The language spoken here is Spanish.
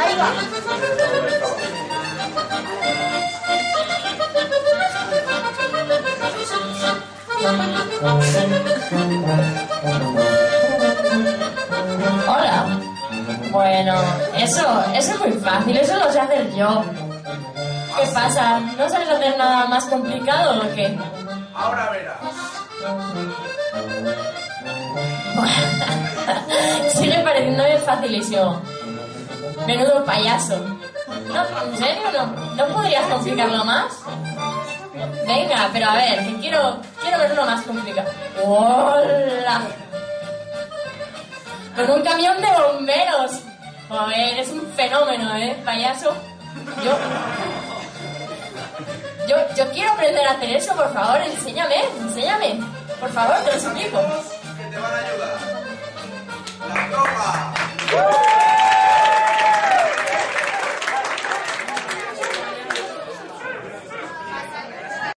最後 Hola. Bueno, eso, eso es muy fácil, eso lo sé hacer yo. ¿Qué pasa? ¿No sabes hacer nada más complicado o qué? Ahora verás. Sigue pareciéndome facilísimo. Menudo payaso. No, ¿en serio? ¿No, ¿No podrías complicarlo más? Venga, pero a ver, quiero, quiero verlo más complicado. ¡Hola! Con un camión de bomberos. Joder, es un fenómeno, ¿eh, payaso? Yo... Yo, yo quiero aprender a hacer eso, por favor, enséñame, enséñame. Por favor, te lo suplico. Que te van a ayudar.